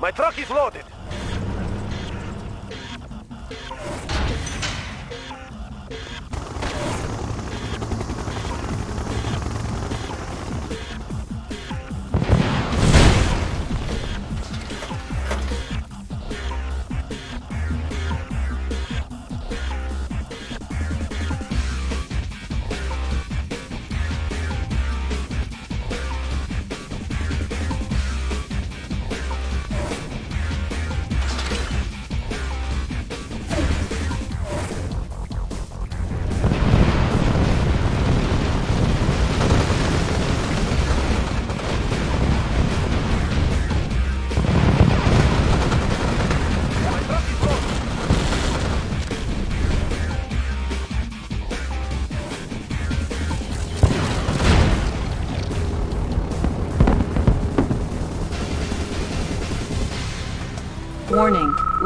My truck is loaded.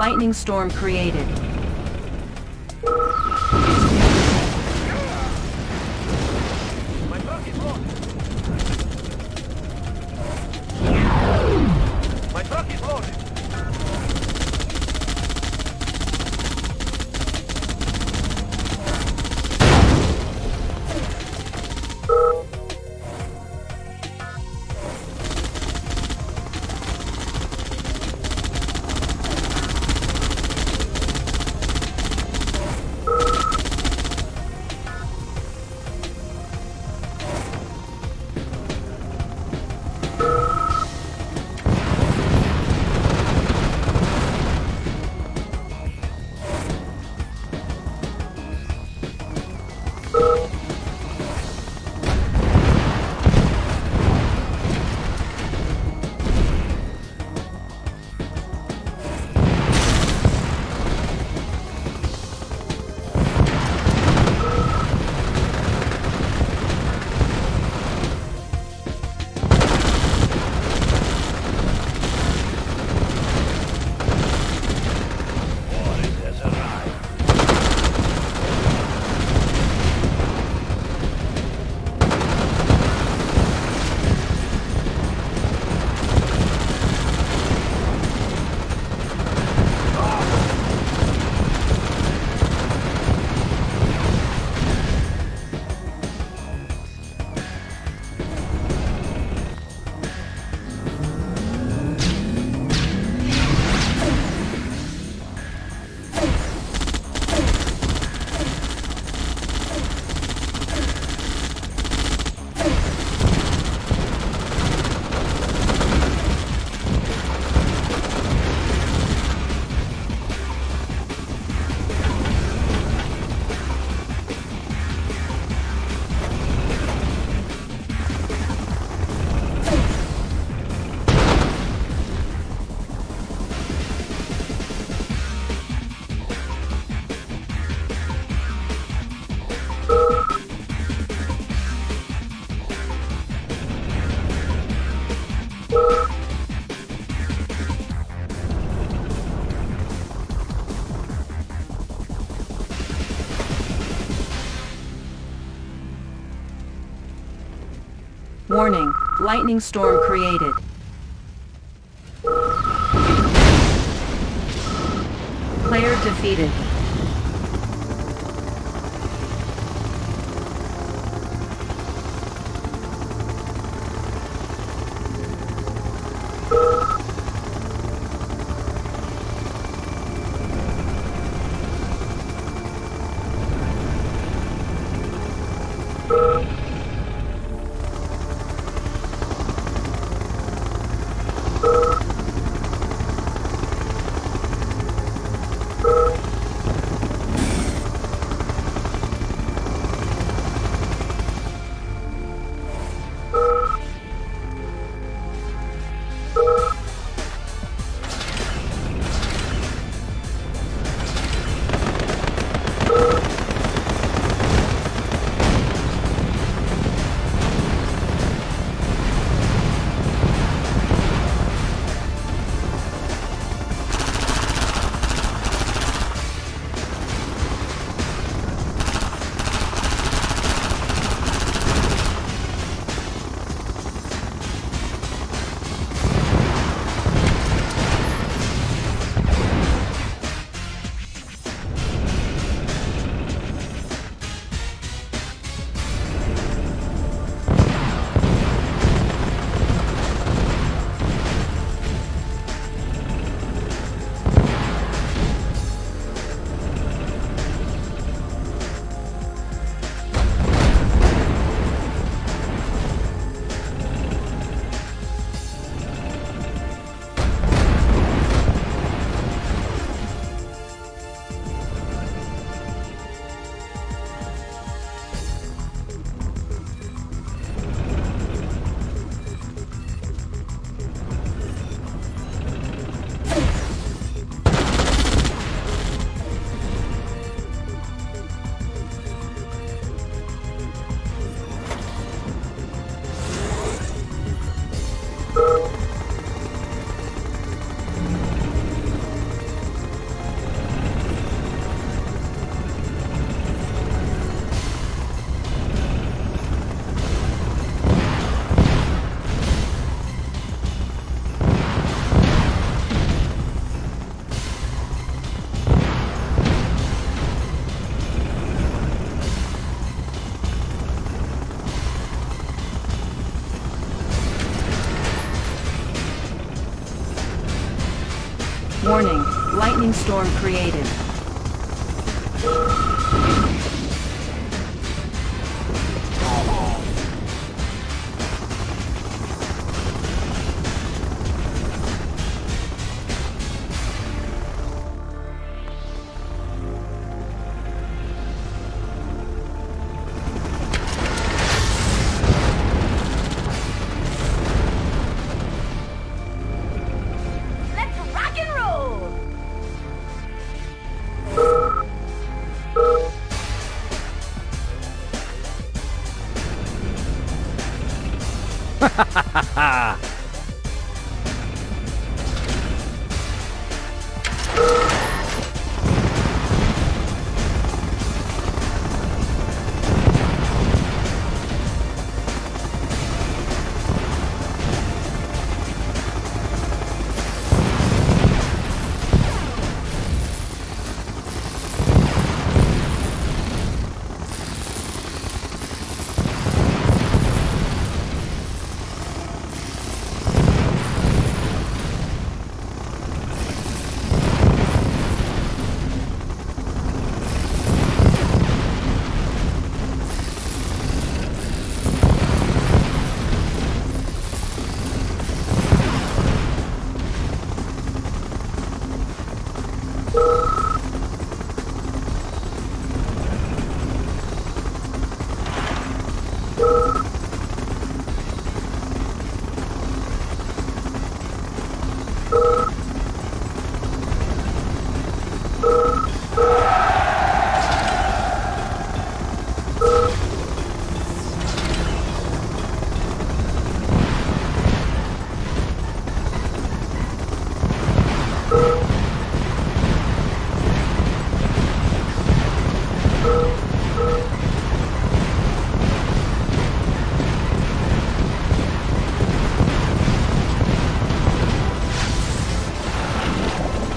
Lightning storm created. Lightning storm created. Player defeated. Storm created. ha ha ha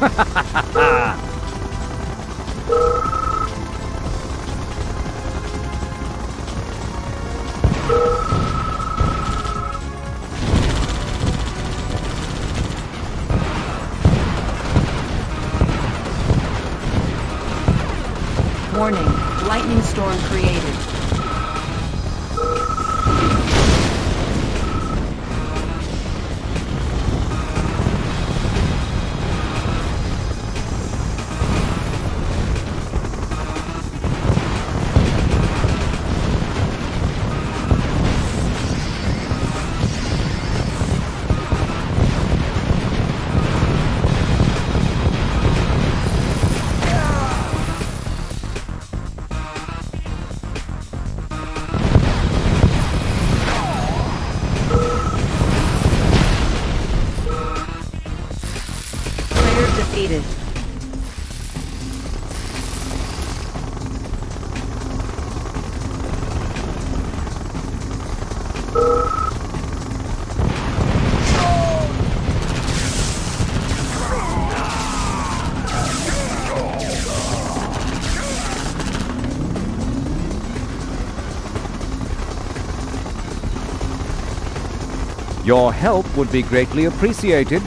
Warning, lightning storm created. Your help would be greatly appreciated.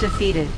Defeated.